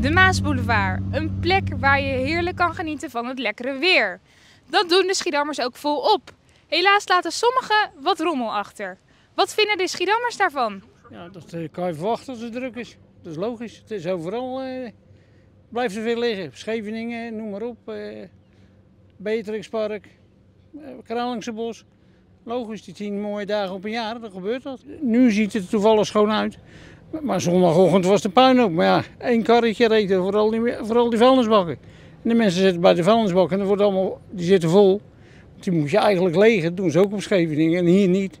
De Maasboulevard, een plek waar je heerlijk kan genieten van het lekkere weer. Dat doen de Schiedammers ook volop. Helaas laten sommigen wat rommel achter. Wat vinden de Schiedammers daarvan? Ja, dat eh, kan je verwachten als het druk is. Dat is logisch. Het is overal, eh, blijft er veel liggen. Scheveningen, noem maar op. eh Beatrixpark, eh Kralingse Bos. Logisch, die tien mooie dagen op een jaar, dan gebeurt dat. Nu ziet het toevallig schoon uit. Maar zondagochtend was de puin ook. Maar ja, één karretje reed er voor al die, voor al die vuilnisbakken. En de mensen zitten bij de vuilnisbakken en dat wordt allemaal, die zitten vol. Die moet je eigenlijk legen, dat doen ze ook op Scheveningen en hier niet.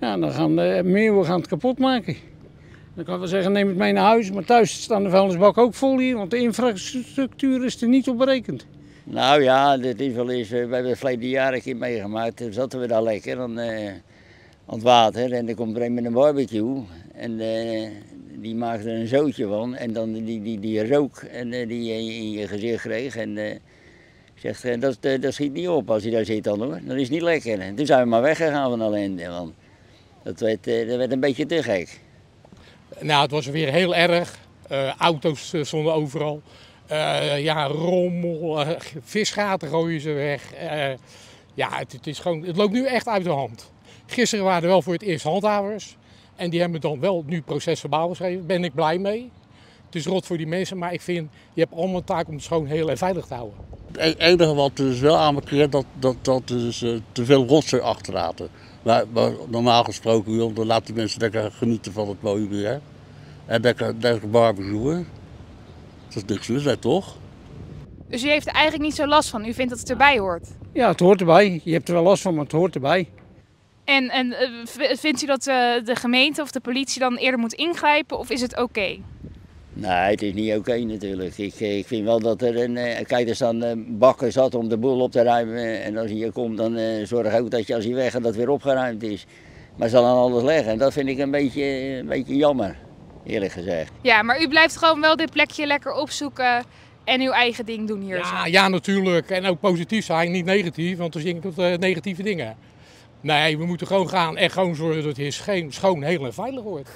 Ja, dan gaan de meeuwen gaan het kapot maken. Dan kan ik wel zeggen, neem het mee naar huis. Maar thuis staan de vuilnisbakken ook vol hier, want de infrastructuur is er niet op berekend. Nou ja, dit is wel eens, eh, we hebben het verleden jaar keer meegemaakt. Toen zaten we daar lekker aan, eh, aan het water en dan komt er met een barbecue. En eh, die maakte er een zootje van en dan die, die, die rook en, eh, die je in je gezicht kreeg. En eh, zegt, dat, dat schiet niet op als hij daar zit dan hoor. Dat is niet lekker. En toen zijn we maar weggegaan van ellende, want dat werd, dat werd een beetje te gek. Nou, het was weer heel erg. Auto's stonden overal. Ja, rommel, visgaten gooien ze weg. Ja, het, het, is gewoon, het loopt nu echt uit de hand. Gisteren waren er wel voor het eerst handhavers. En die hebben dan wel nu procesverbaal geschreven. Daar ben ik blij mee. Het is rot voor die mensen, maar ik vind, je hebt allemaal een taak om het schoon, heel en veilig te houden. Het enige wat dus wel aan me keert, dat, dat, dat dus uh, te veel rotzooi achterlaten. Maar, maar, normaal gesproken, joh, dan laat die mensen lekker genieten van het mooie weer. En lekker, lekker barbecuen. Dat is niks mis, toch? Dus u heeft er eigenlijk niet zo last van. U vindt dat het erbij hoort. Ja, het hoort erbij. Je hebt er wel last van, maar het hoort erbij. En, en eh, vindt u dat eh, de gemeente of de politie dan eerder moet ingrijpen of is het oké? Nee, het is niet oké natuurlijk. Ik, eh, ik vind wel dat er een. eh, Kijk, er staan eh, bakken zat om de boel op te ruimen. En als hij hier komt, dan eh, zorg ook dat je als hij weg gaat, dat weer opgeruimd is. Maar ze dan alles leggen. En dat vind ik een beetje, een beetje jammer, eerlijk gezegd. Ja, maar u blijft gewoon wel dit plekje lekker opzoeken en uw eigen ding doen hier. Ja, zo. ja, natuurlijk. En ook positief zijn, niet negatief, want dan zie ik tot eh, negatieve dingen. Nee, we moeten gewoon gaan en gewoon zorgen dat het hier schoon, heel en veilig wordt.